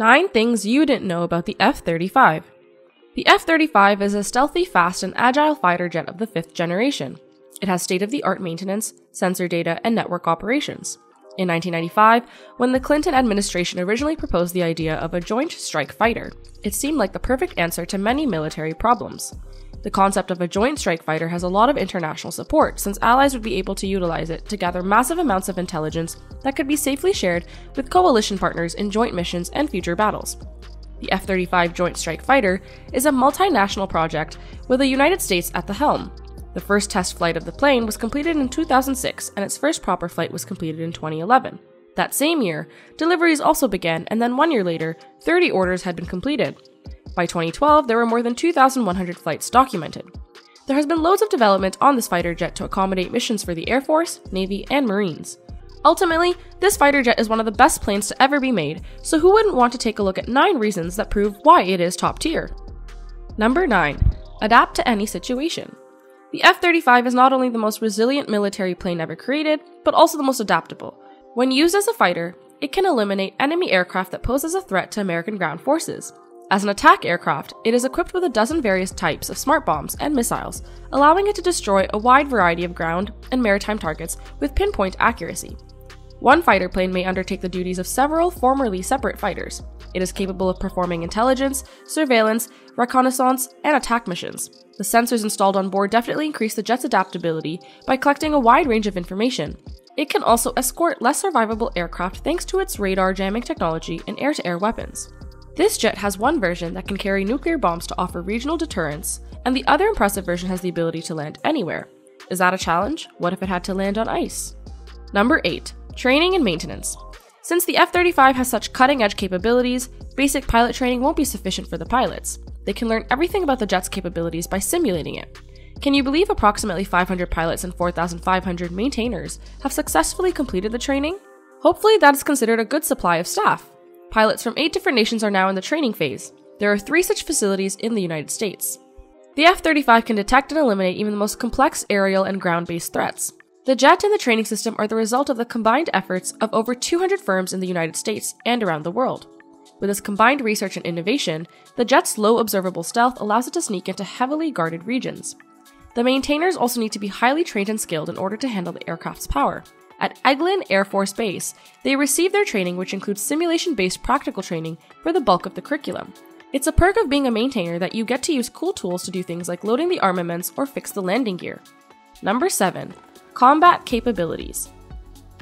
9 Things You Didn't Know About the F 35. The F 35 is a stealthy, fast, and agile fighter jet of the fifth generation. It has state of the art maintenance, sensor data, and network operations. In 1995, when the Clinton administration originally proposed the idea of a joint strike fighter, it seemed like the perfect answer to many military problems. The concept of a joint strike fighter has a lot of international support, since allies would be able to utilize it to gather massive amounts of intelligence that could be safely shared with coalition partners in joint missions and future battles. The F 35 Joint Strike Fighter is a multinational project with the United States at the helm. The first test flight of the plane was completed in 2006, and its first proper flight was completed in 2011. That same year, deliveries also began, and then one year later, 30 orders had been completed. By 2012, there were more than 2,100 flights documented. There has been loads of development on this fighter jet to accommodate missions for the Air Force, Navy, and Marines. Ultimately, this fighter jet is one of the best planes to ever be made, so who wouldn't want to take a look at 9 reasons that prove why it is top tier? Number 9. Adapt to any situation. The F 35 is not only the most resilient military plane ever created, but also the most adaptable. When used as a fighter, it can eliminate enemy aircraft that pose as a threat to American ground forces. As an attack aircraft, it is equipped with a dozen various types of smart bombs and missiles, allowing it to destroy a wide variety of ground and maritime targets with pinpoint accuracy. One fighter plane may undertake the duties of several formerly separate fighters. It is capable of performing intelligence, surveillance, reconnaissance, and attack missions. The sensors installed on board definitely increase the jet's adaptability by collecting a wide range of information. It can also escort less survivable aircraft thanks to its radar jamming technology and air to air weapons. This jet has one version that can carry nuclear bombs to offer regional deterrence, and the other impressive version has the ability to land anywhere. Is that a challenge? What if it had to land on ice? Number 8. Training and maintenance. Since the F 35 has such cutting edge capabilities, basic pilot training won't be sufficient for the pilots. They can learn everything about the jet's capabilities by simulating it. Can you believe approximately 500 pilots and 4,500 maintainers have successfully completed the training? Hopefully, that is considered a good supply of staff. Pilots from eight different nations are now in the training phase. There are three such facilities in the United States. The F 35 can detect and eliminate even the most complex aerial and ground based threats. The jet and the training system are the result of the combined efforts of over 200 firms in the United States and around the world. With its combined research and innovation, the jet's low observable stealth allows it to sneak into heavily guarded regions. The maintainers also need to be highly trained and skilled in order to handle the aircraft's power. At Eglin Air Force Base, they receive their training, which includes simulation based practical training for the bulk of the curriculum. It's a perk of being a maintainer that you get to use cool tools to do things like loading the armaments or fix the landing gear. Number 7. Combat Capabilities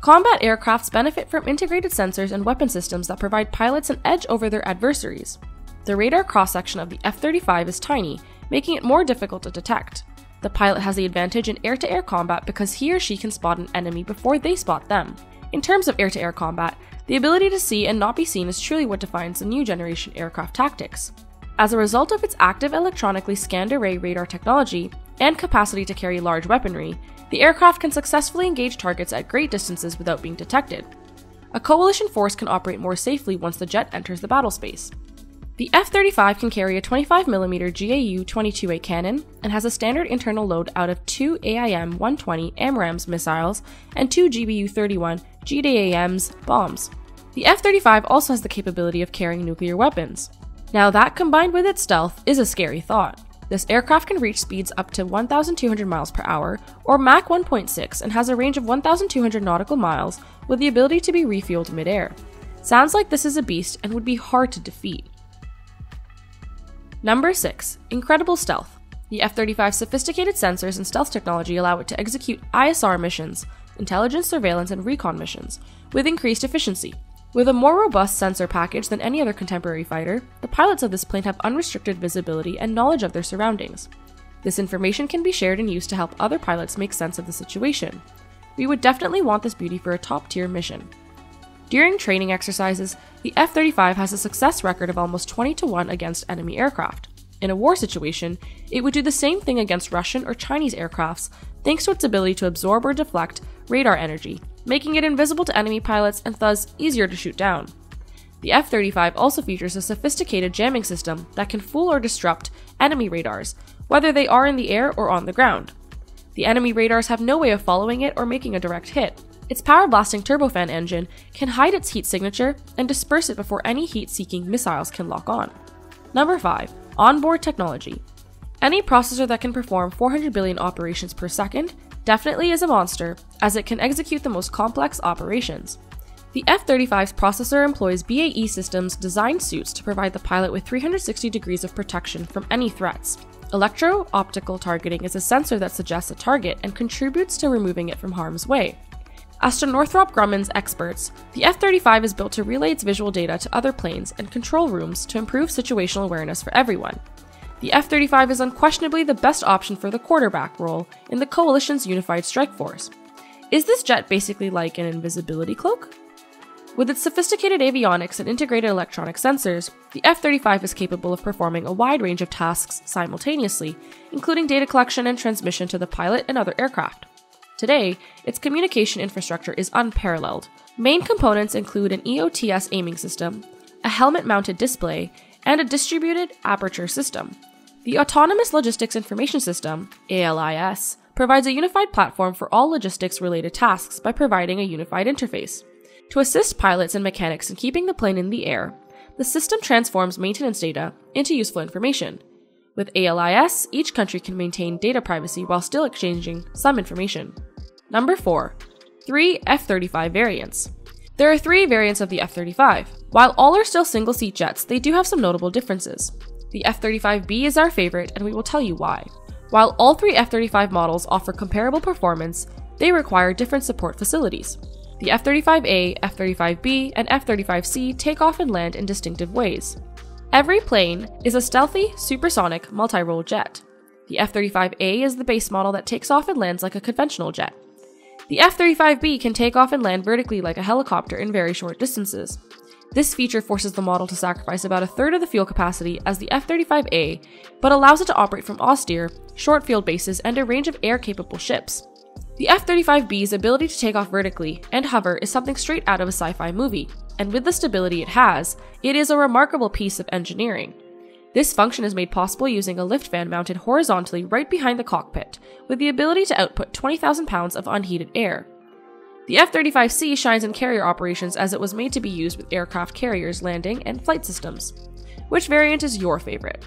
Combat aircrafts benefit from integrated sensors and weapon systems that provide pilots an edge over their adversaries. The radar cross section of the F 35 is tiny, making it more difficult to detect. The pilot has the advantage in air to air combat because he or she can spot an enemy before they spot them. In terms of air to air combat, the ability to see and not be seen is truly what defines the new generation aircraft tactics. As a result of its active electronically scanned array radar technology and capacity to carry large weaponry, the aircraft can successfully engage targets at great distances without being detected. A coalition force can operate more safely once the jet enters the battle space. The F 35 can carry a 25mm GAU 22A cannon and has a standard internal load out of two AIM 120 AMRAAMS missiles and two GBU 31 JDAMs bombs. The F 35 also has the capability of carrying nuclear weapons. Now, that combined with its stealth is a scary thought. This aircraft can reach speeds up to 1,200 miles per hour, or Mach 1.6, and has a range of 1,200 nautical miles with the ability to be refueled midair. Sounds like this is a beast and would be hard to defeat. Number 6. Incredible Stealth. The F 35's sophisticated sensors and stealth technology allow it to execute ISR missions, intelligence, surveillance, and recon missions, with increased efficiency. With a more robust sensor package than any other contemporary fighter, the pilots of this plane have unrestricted visibility and knowledge of their surroundings. This information can be shared and used to help other pilots make sense of the situation. We would definitely want this beauty for a top tier mission. During training exercises, the F 35 has a success record of almost 20 to 1 against enemy aircraft. In a war situation, it would do the same thing against Russian or Chinese aircrafts thanks to its ability to absorb or deflect radar energy, making it invisible to enemy pilots and thus easier to shoot down. The F 35 also features a sophisticated jamming system that can fool or disrupt enemy radars, whether they are in the air or on the ground. The enemy radars have no way of following it or making a direct hit, Its power blasting turbofan engine can hide its heat signature and disperse it before any heat seeking missiles can lock on. Number 5. Onboard technology. Any processor that can perform 400 billion operations per second definitely is a monster, as it can execute the most complex operations. The F 35's processor employs BAE Systems design suits to provide the pilot with 360 degrees of protection from any threats. Electro optical targeting is a sensor that suggests a target and contributes to removing it from harm's way. As to Northrop Grumman's experts, the F 35 is built to relay its visual data to other planes and control rooms to improve situational awareness for everyone. The F 35 is unquestionably the best option for the quarterback role in the Coalition's unified strike force. Is this jet basically like an invisibility cloak? With its sophisticated avionics and integrated electronic sensors, the F 35 is capable of performing a wide range of tasks simultaneously, including data collection and transmission to the pilot and other aircraft. Today, its communication infrastructure is unparalleled. Main components include an EOTS aiming system, a helmet mounted display, and a distributed aperture system. The Autonomous Logistics Information System, ALIS, provides a unified platform for all logistics related tasks by providing a unified interface. To assist pilots and mechanics in keeping the plane in the air, the system transforms maintenance data into useful information. With ALIS, each country can maintain data privacy while still exchanging some information. Number 4. 3 F 35 variants. There are three variants of the F 35. While all are still single seat jets, they do have some notable differences. The F 35B is our favorite, and we will tell you why. While all three F 35 models offer comparable performance, they require different support facilities. The F 35A, F 35B, and F 35C take off and land in distinctive ways. Every plane is a stealthy, supersonic, multi role jet. The F 35A is the base model that takes off and lands like a conventional jet. The F-35B can take off and land vertically like a helicopter in very short distances. This feature forces the model to sacrifice about a third of the fuel capacity as the F-35A, but allows it to operate from austere, short field bases and a range of air-capable ships. The F-35B's ability to take off vertically and hover is something straight out of a sci-fi movie, and with the stability it has, it is a remarkable piece of engineering. This function is made possible using a lift fan mounted horizontally right behind the cockpit, with the ability to output 20,000 pounds of unheated air. The F 35C shines in carrier operations as it was made to be used with aircraft carriers, landing, and flight systems. Which variant is your favorite?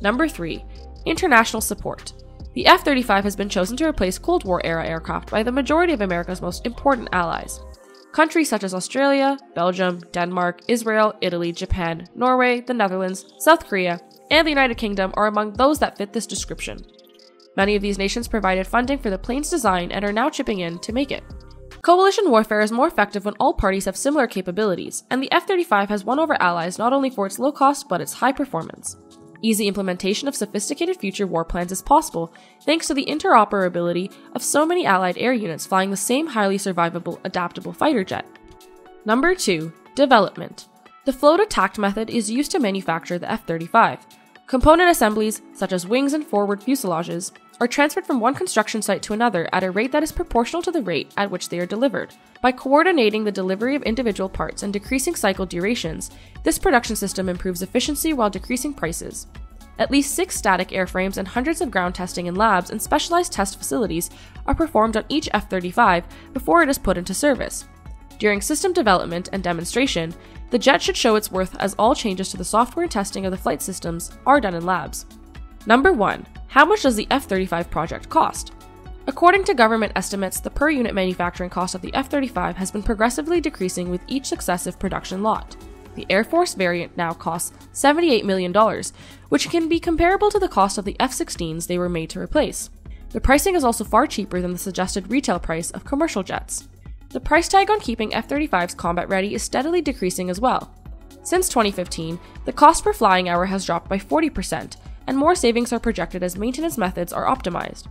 Number 3. International support. The F 35 has been chosen to replace Cold War era aircraft by the majority of America's most important allies. Countries such as Australia, Belgium, Denmark, Israel, Italy, Japan, Norway, the Netherlands, South Korea, and the United Kingdom are among those that fit this description. Many of these nations provided funding for the plane's design and are now chipping in to make it. Coalition warfare is more effective when all parties have similar capabilities, and the F 35 has won over allies not only for its low cost but its high performance. Easy implementation of sophisticated future war plans is possible thanks to the interoperability of so many allied air units flying the same highly survivable, adaptable fighter jet. Number 2. Development. The float attack method is used to manufacture the F 35. Component assemblies, such as wings and forward fuselages, are transferred from one construction site to another at a rate that is proportional to the rate at which they are delivered. By coordinating the delivery of individual parts and decreasing cycle durations, this production system improves efficiency while decreasing prices. At least six static airframes and hundreds of ground testing in labs and specialized test facilities are performed on each F 35 before it is put into service. During system development and demonstration, the jet should show its worth as all changes to the software and testing of the flight systems are done in labs. Number 1. How much does the F 35 project cost? According to government estimates, the per unit manufacturing cost of the F 35 has been progressively decreasing with each successive production lot. The Air Force variant now costs $78 million, which can be comparable to the cost of the F 16s they were made to replace. The pricing is also far cheaper than the suggested retail price of commercial jets. The price tag on keeping F 35s combat ready is steadily decreasing as well. Since 2015, the cost per flying hour has dropped by 40%, and more savings are projected as maintenance methods are optimized.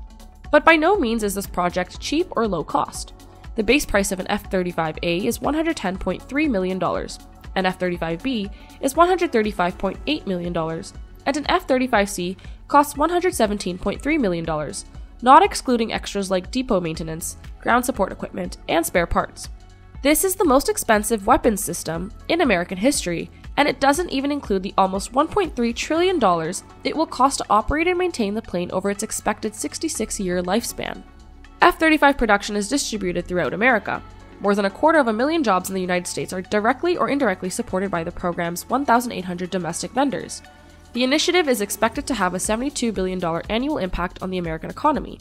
But by no means is this project cheap or low cost. The base price of an F 35A is $110.3 million, an F 35B is $135.8 million, and an F 35C costs $117.3 million, not excluding extras like depot maintenance, ground support equipment, and spare parts. This is the most expensive weapons system in American history and it doesn't even include the almost $1.3 trillion it will cost to operate and maintain the plane over its expected 66 year lifespan. F 35 production is distributed throughout America. more than a quarter of a million jobs in the United States are directly or indirectly supported by the program's 1,800 domestic vendors. The initiative is expected to have a $72 billion annual impact on the American economy.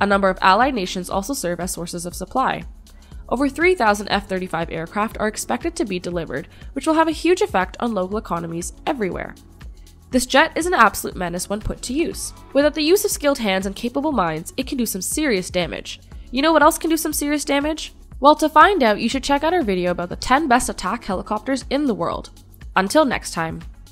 A number of allied nations also serve as sources of supply. Over 3,000 F 35 aircraft are expected to be delivered, which will have a huge effect on local economies everywhere. This jet is an absolute menace when put to use. Without the use of skilled hands and capable minds, it can do some serious damage. You know what else can do some serious damage? Well, to find out, you should check out our video about the 10 best attack helicopters in the world. Until next time.